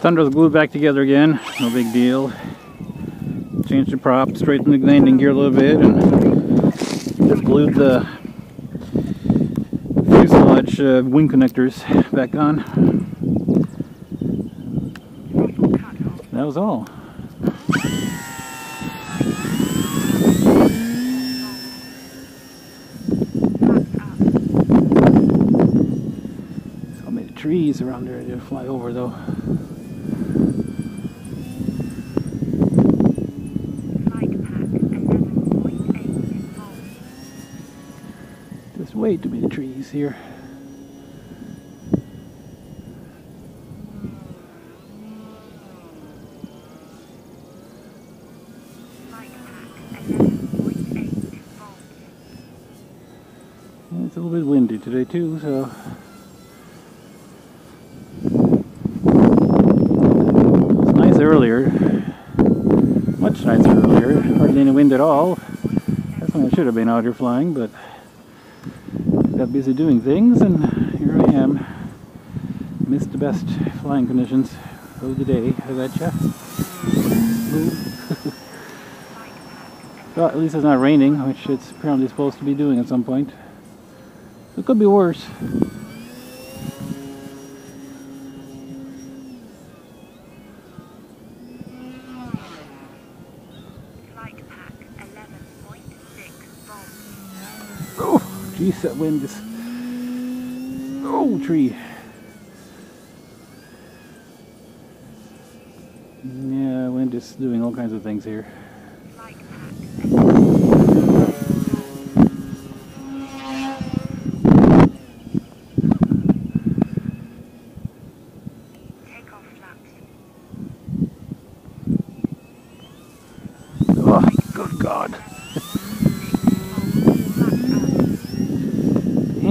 Tundra's glued back together again. No big deal. Changed the prop, straightened the landing gear a little bit, and just glued the fuselage uh, wing connectors back on. That was all. Trees around there to fly over though. Just way too many trees here. And It's a little bit windy today too, so it's nice earlier. Much nicer earlier. Hardly any wind at all. That's when I should have been out here flying, but got busy doing things and here I am. Missed the best flying conditions of the day. I betcha. well, at least it's not raining, which it's apparently supposed to be doing at some point. It could be worse. Oh, jeez, that wind is. Oh, tree. Yeah, wind is doing all kinds of things here.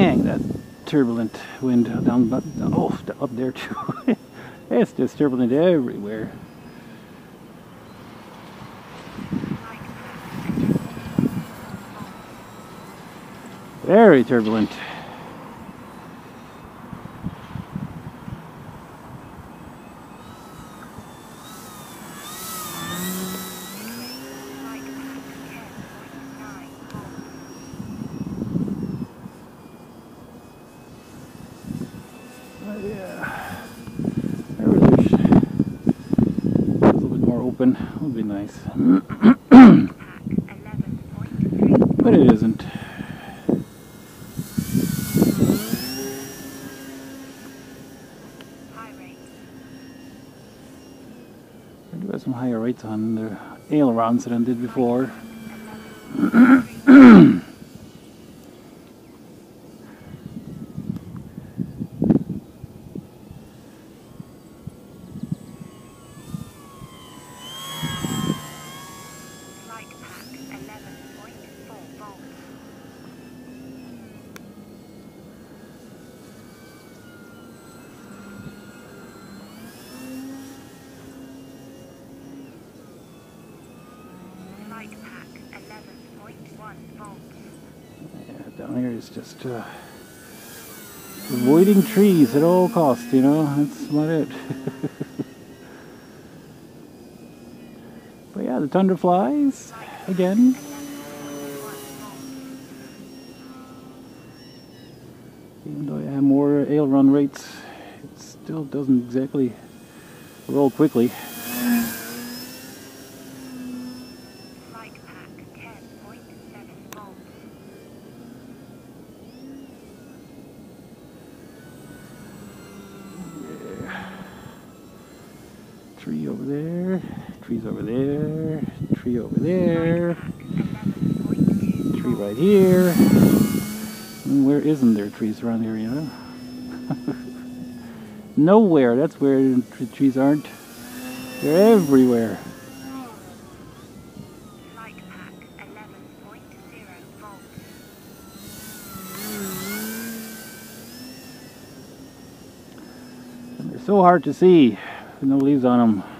Dang, that turbulent wind down, oh, up there too. it's just turbulent everywhere. Very turbulent. Oh, yeah. I wish it was a little bit more open. Would be nice. but it isn't. I do have some higher rates on the ailerons than I did before. Yeah, down here is just uh, avoiding trees at all costs, you know, that's about it. but yeah, the tundra flies again. Even though I have more aileron rates, it still doesn't exactly roll quickly. Tree over there, trees over there, tree over there, tree right here. Where isn't there trees around here, you know? Nowhere, that's where the trees aren't. They're everywhere. They're so hard to see no leaves on them.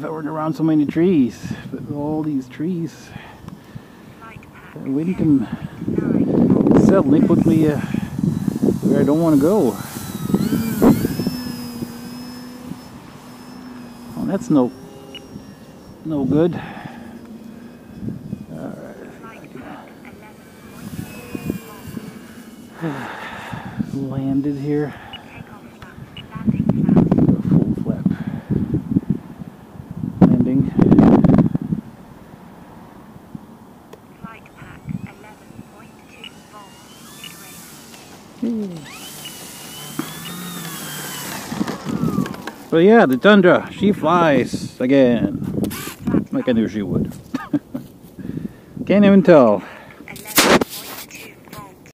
if I weren't around so many trees. But all these trees, the wind can suddenly put me uh, where I don't want to go. Well, that's no no good. Landed here. Full flap landing. Flight pack 11.2 volts. But yeah, the Tundra, she flies again. Like I knew she would. Can't even tell.